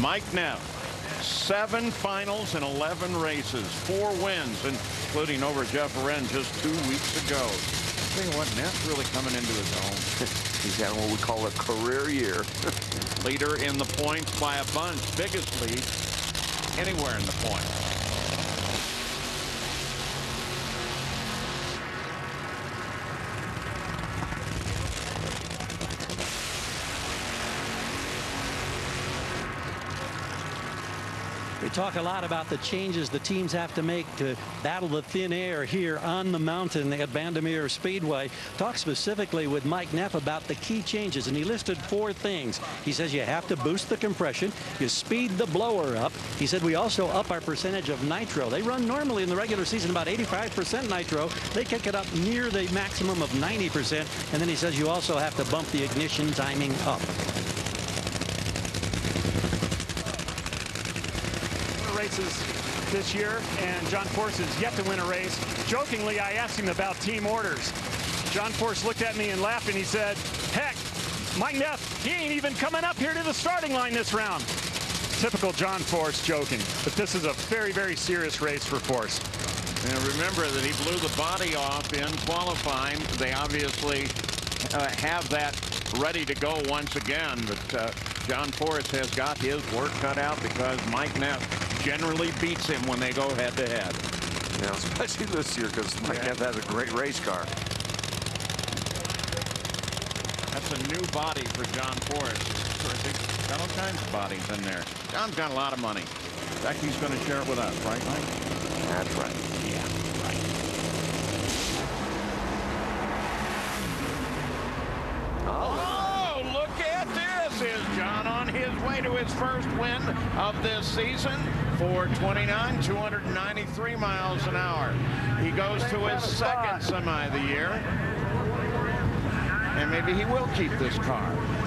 Mike Neff, seven finals and 11 races, four wins, including over Jeff Arend just two weeks ago. Tell you what, Neff's really coming into his own. He's having what we call a career year. Leader in the points by a bunch, biggest lead anywhere in the points. We talk a lot about the changes the teams have to make to battle the thin air here on the mountain at Bandimere Speedway. Talk specifically with Mike Neff about the key changes, and he listed four things. He says you have to boost the compression, you speed the blower up. He said we also up our percentage of nitro. They run normally in the regular season about 85% nitro. They kick it up near the maximum of 90%. And then he says you also have to bump the ignition timing up. Races this year, and John Force has yet to win a race. Jokingly, I asked him about team orders. John Force looked at me and laughed, and he said, heck, Mike Neff, he ain't even coming up here to the starting line this round. Typical John Force joking, but this is a very, very serious race for Force. And remember that he blew the body off in qualifying. They obviously uh, have that ready to go once again, but uh, John Force has got his work cut out because Mike Neff generally beats him when they go head to head. Yeah, especially this year because Mike yeah. Has a great race car. That's a new body for John Force. Got all kinds of bodies in there. John's got a lot of money. In fact, he's going to share it with us, right, Mike? That's right. Yeah, right. Oh, look at this. Is John on his way to his first win of this season? 429, 293 miles an hour. He goes to his second semi of the year. And maybe he will keep this car.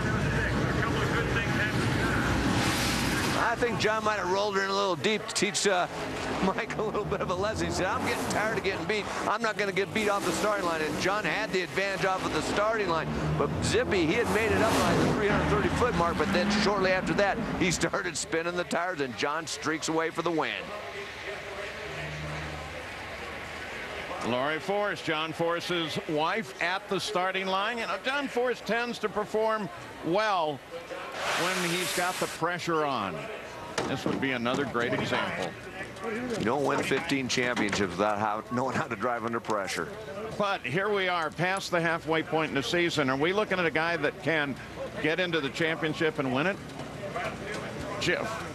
Think John might have rolled her in a little deep to teach uh, Mike a little bit of a lesson. He said, I'm getting tired of getting beat. I'm not going to get beat off the starting line. And John had the advantage off of the starting line. But Zippy, he had made it up by the 330-foot mark. But then shortly after that, he started spinning the tires, and John streaks away for the win. Laurie Force, John Force's wife at the starting line. You know, John Force tends to perform well when he's got the pressure on. This would be another great example. You don't win 15 championships without how, knowing how to drive under pressure. But here we are past the halfway point in the season. Are we looking at a guy that can get into the championship and win it? Jeff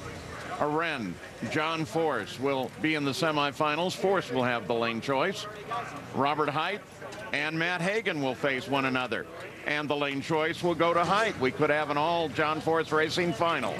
Arend, John Force will be in the semifinals. Force will have the lane choice. Robert Hight and Matt Hagan will face one another. And the lane choice will go to Hight. We could have an all John Force Racing final.